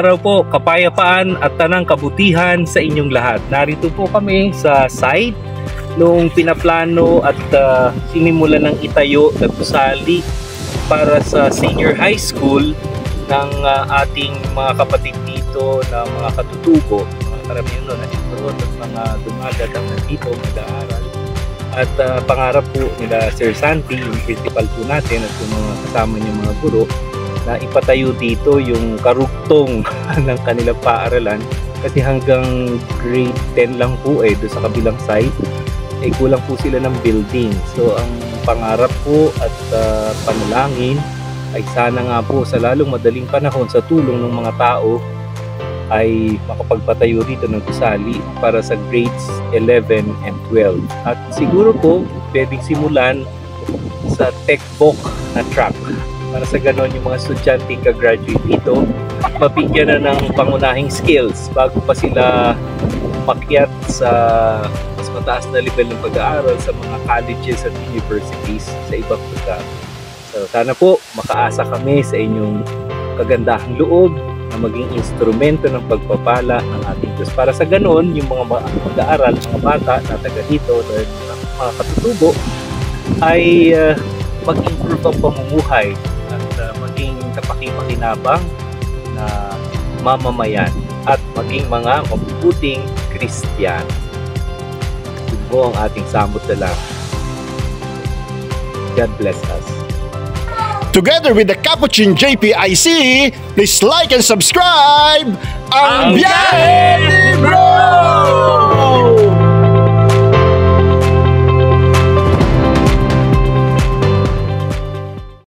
araw po, kapayapaan at tanang kabutihan sa inyong lahat. Narito po kami sa site noong pinaplano at uh, sinimulan ng itayo na gusali para sa senior high school ng uh, ating mga kapatid dito na mga katutubo, mga karamihan doon, nandito at mga dumagat ang nandito mag-aaral. At uh, pangarap po nila Sir Santi, yung principal po natin at yung mga kasama niyang mga guro, na ipatayo dito yung karugtong ng kanilang paaralan. Kasi hanggang grade 10 lang po eh doon sa kabilang site eh kulang po sila ng building. So ang pangarap po at uh, panalangin ay sana nga po sa lalong madaling panahon sa tulong ng mga tao ay makapagpatayo rito ng gusali para sa grades 11 and 12 at siguro po pwedeng simulan sa tech book na track para sa ganon yung mga estudyante ka-graduate dito mabigyan na ng pangunahing skills bago pa sila makyat sa mas mataas na level ng pag-aaral sa mga colleges at universities sa ibang lugar. So sana po makaasa kami sa inyong kagandahang loob na maging instrumento ng pagpapala ng ating Diyos. Para sa ganon, yung mga mag-aaral, mga bata na taga dito, mga katutubo, ay uh, mag-improve ang pamumuhay kapakipakinabang na mamamayan at maging mga mabubuting Kristiyano. Yun po ang ating samot na lang. God bless us. Together with the Capuchin JPIC, please like and subscribe ang Biyahe Bro!